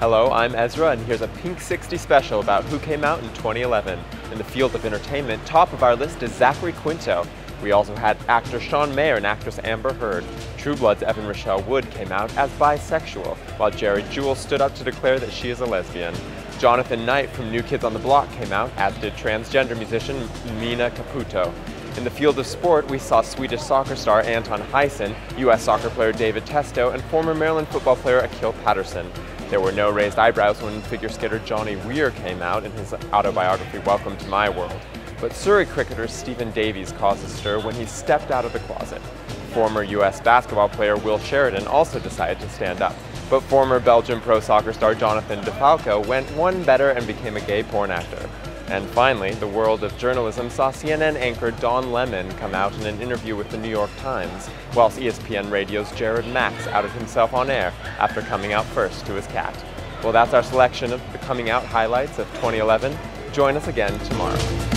Hello, I'm Ezra, and here's a Pinksixty special about who came out in 2011. In the field of entertainment, top of our list is Zachary Quinto. We also had actor Sean Maher and actress Amber Heard. True Blood's Evan Rachel Wood came out as bisexual, while Geri Jewell stood up to declare that she is a lesbian. Jonathan Knight from New Kids on the Block came out, as did transgender musician Mina Caputo. In the field of sport, we saw Swedish soccer star Anton Hysen, U.S. soccer player David Testo, and former Maryland football player Akil Patterson. There were no raised eyebrows when figure skater Johnny Weir came out in his autobiography Welcome to My World. But Surrey cricketer Steven Davies caused a stir when he stepped out of the closet. Former U.S. basketball player Will Sheridan also decided to stand up. But former Belgian pro soccer star Jonathan de Falco went one better and became a gay porn actor. And finally, the world of journalism saw CNN anchor Don Lemon come out in an interview with the New York Times, whilst ESPN Radio's Jared Max outed himself on air after coming out first to his cat. Well, that's our selection of the coming out highlights of 2011. Join us again tomorrow.